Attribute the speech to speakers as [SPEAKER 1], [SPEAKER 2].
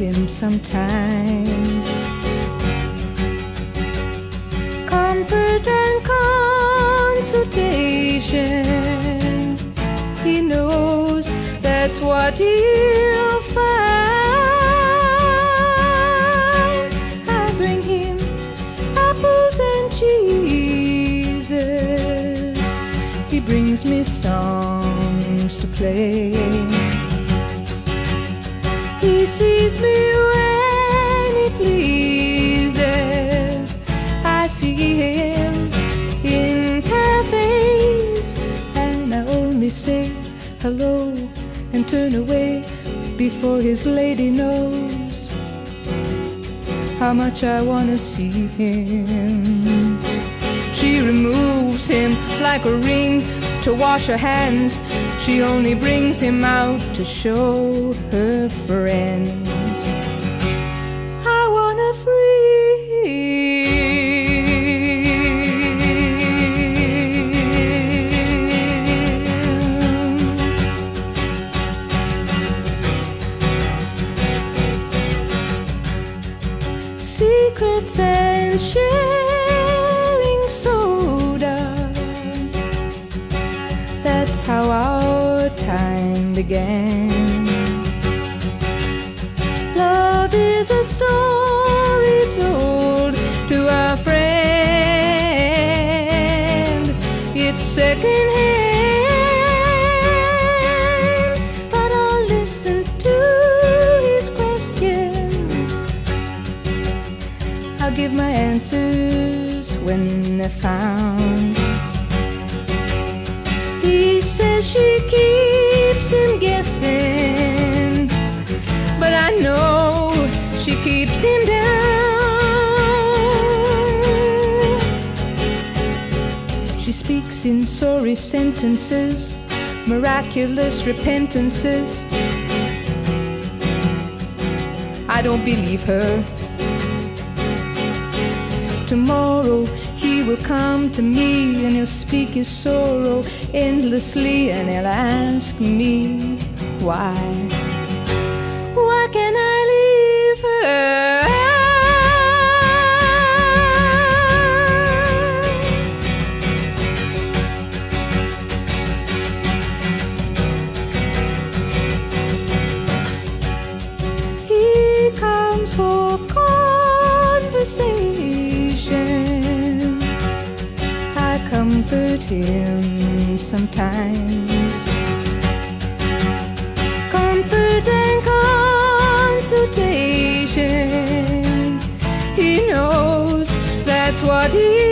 [SPEAKER 1] him sometimes. Comfort and consultation. He knows that's what he'll find. I bring him apples and cheeses. He brings me songs to play. He sees me when he pleases. I see him in cafes, and I only say hello and turn away before his lady knows how much I wanna see him. She removes him like a ring to wash her hands. She only brings him out to show her friends. I wanna free. secrets and sharing began. Love is a story told to a friend. It's secondhand, but I'll listen to his questions. I'll give my answers when they're found. She keeps him down. She speaks in sorry sentences, miraculous repentances. I don't believe her. Tomorrow he will come to me and he'll speak his sorrow endlessly and he'll ask me why. Comfort him sometimes. Comfort and consultation. He knows that's what he